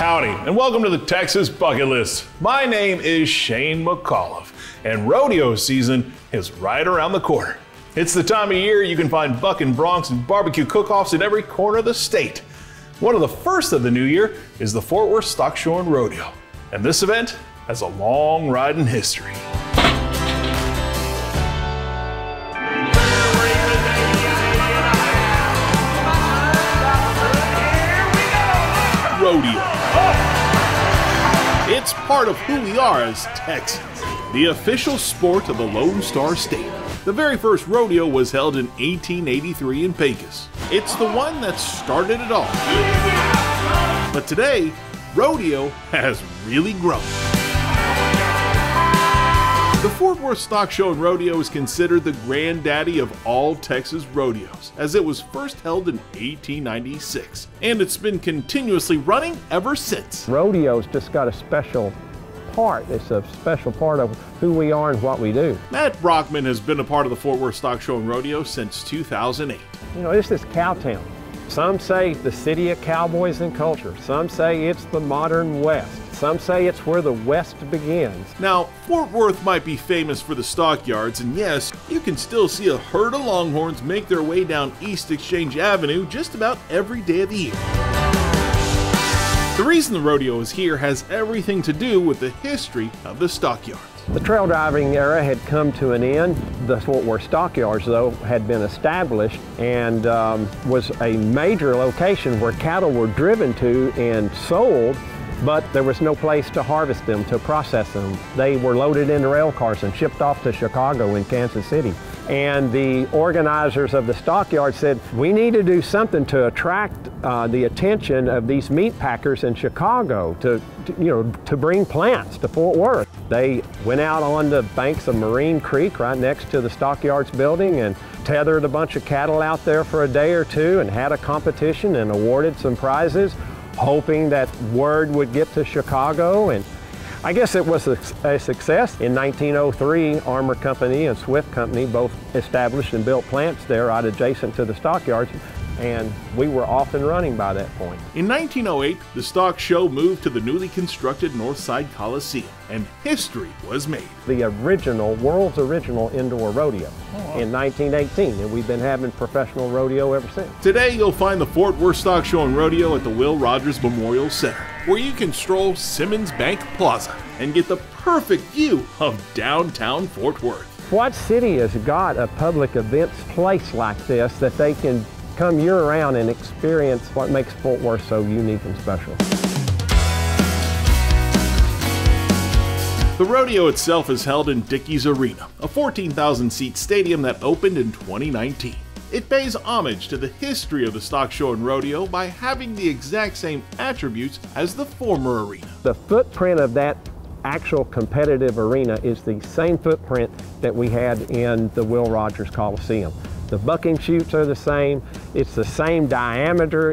Howdy, and welcome to the Texas Bucket List. My name is Shane McAuliffe, and rodeo season is right around the corner. It's the time of year you can find bucking broncs and barbecue cook-offs in every corner of the state. One of the first of the new year is the Fort Worth Stock Show and Rodeo, and this event has a long ride in history. Part of who we are as Texans, the official sport of the Lone Star State. The very first rodeo was held in 1883 in Pecos. It's the one that started it all. But today, rodeo has really grown. The Fort Worth Stock Show and Rodeo is considered the granddaddy of all Texas rodeos, as it was first held in 1896, and it's been continuously running ever since. Rodeo's just got a special part. It's a special part of who we are and what we do. Matt Brockman has been a part of the Fort Worth Stock Show and Rodeo since 2008. You know, this is Cowtown. Some say the city of cowboys and culture. Some say it's the modern West. Some say it's where the West begins. Now, Fort Worth might be famous for the stockyards, and yes, you can still see a herd of longhorns make their way down East Exchange Avenue just about every day of the year. The reason the rodeo is here has everything to do with the history of the stockyards. The trail driving era had come to an end. The Fort Worth Stockyards, though, had been established and um, was a major location where cattle were driven to and sold but there was no place to harvest them, to process them. They were loaded into rail cars and shipped off to Chicago and Kansas City. And the organizers of the stockyard said, we need to do something to attract uh, the attention of these meat packers in Chicago to, to, you know, to bring plants to Fort Worth. They went out on the banks of Marine Creek right next to the stockyards building and tethered a bunch of cattle out there for a day or two and had a competition and awarded some prizes hoping that word would get to Chicago. And I guess it was a, success. In 1903, Armour Company and Swift Company both established and built plants there right adjacent to the stockyards and we were off and running by that point. In 1908, the stock show moved to the newly constructed Northside Coliseum, and history was made. The original, world's original indoor rodeo oh, wow. in 1918, and we've been having professional rodeo ever since. Today, you'll find the Fort Worth Stock Show and Rodeo at the Will Rogers Memorial Center, where you can stroll Simmons Bank Plaza and get the perfect view of downtown Fort Worth. What city has got a public events place like this that they can come year-round and experience what makes Fort Worth so unique and special. The rodeo itself is held in Dickies Arena, a 14,000-seat stadium that opened in 2019. It pays homage to the history of the stock show and rodeo by having the exact same attributes as the former arena. The footprint of that actual competitive arena is the same footprint that we had in the Will Rogers Coliseum. The bucking chutes are the same. It's the same diameter,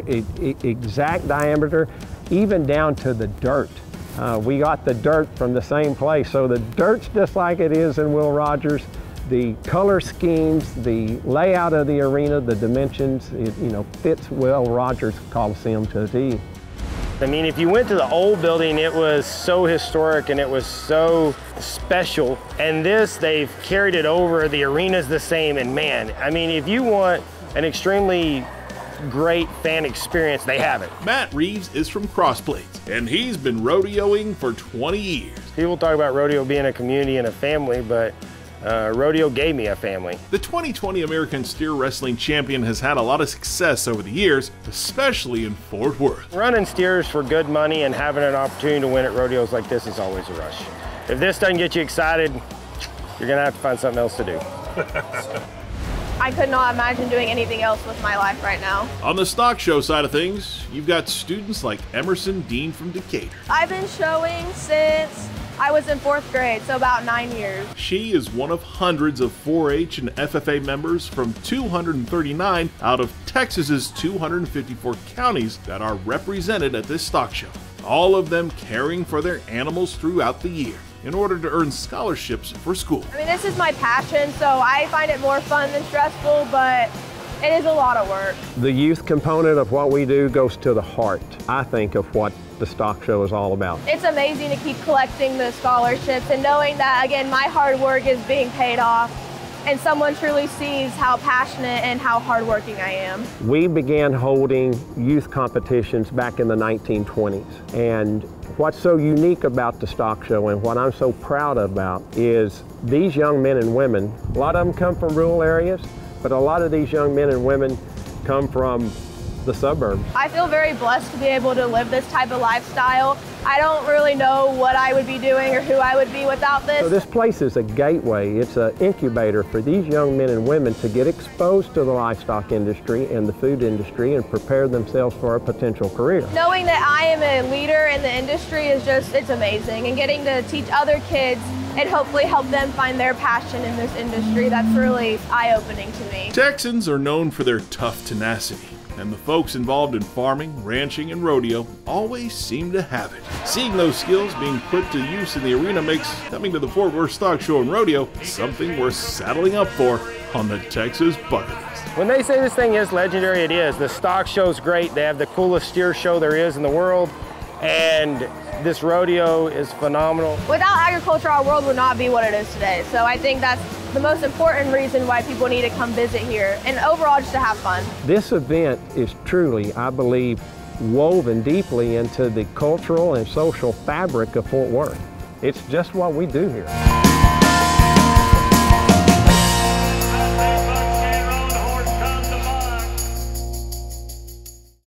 exact diameter, even down to the dirt. Uh, we got the dirt from the same place. So the dirt's just like it is in Will Rogers. The color schemes, the layout of the arena, the dimensions, it you know, fits Will Rogers Coliseum to a T. I mean, if you went to the old building, it was so historic and it was so special. And this, they've carried it over. The arena's the same. And man, I mean, if you want an extremely great fan experience, they have it. Matt Reeves is from Crossplains, and he's been rodeoing for 20 years. People talk about rodeo being a community and a family, but uh, rodeo gave me a family. The 2020 American Steer Wrestling Champion has had a lot of success over the years, especially in Fort Worth. Running steers for good money and having an opportunity to win at rodeos like this is always a rush. If this doesn't get you excited, you're gonna have to find something else to do. I could not imagine doing anything else with my life right now. On the stock show side of things, you've got students like Emerson Dean from Decatur. I've been showing since I was in fourth grade, so about nine years. She is one of hundreds of 4-H and FFA members from 239 out of Texas's 254 counties that are represented at this stock show. All of them caring for their animals throughout the year in order to earn scholarships for school. I mean, this is my passion, so I find it more fun than stressful, but It is a lot of work. The youth component of what we do goes to the heart, I think, of what the stock show is all about. It's amazing to keep collecting the scholarships and knowing that, again, my hard work is being paid off and someone truly sees how passionate and how hardworking I am. We began holding youth competitions back in the 1920s. And what's so unique about the stock show and what I'm so proud about is these young men and women, a lot of them come from rural areas, but a lot of these young men and women come from the suburbs. I feel very blessed to be able to live this type of lifestyle. I don't really know what I would be doing or who I would be without this. So this place is a gateway. It's an incubator for these young men and women to get exposed to the livestock industry and the food industry and prepare themselves for a potential career. Knowing that I am a leader in the industry is just, it's amazing. And getting to teach other kids and hopefully help them find their passion in this industry, that's really eye-opening to me. Texans are known for their tough tenacity and the folks involved in farming, ranching, and rodeo always seem to have it. Seeing those skills being put to use in the arena makes coming to the Fort Worth Stock Show and Rodeo something worth saddling up for on the Texas bucket. When they say this thing is legendary, it is. The stock show's great. They have the coolest steer show there is in the world. And this rodeo is phenomenal. Without agriculture, our world would not be what it is today. So I think that's the most important reason why people need to come visit here and overall just to have fun. This event is truly, I believe, woven deeply into the cultural and social fabric of Fort Worth. It's just what we do here.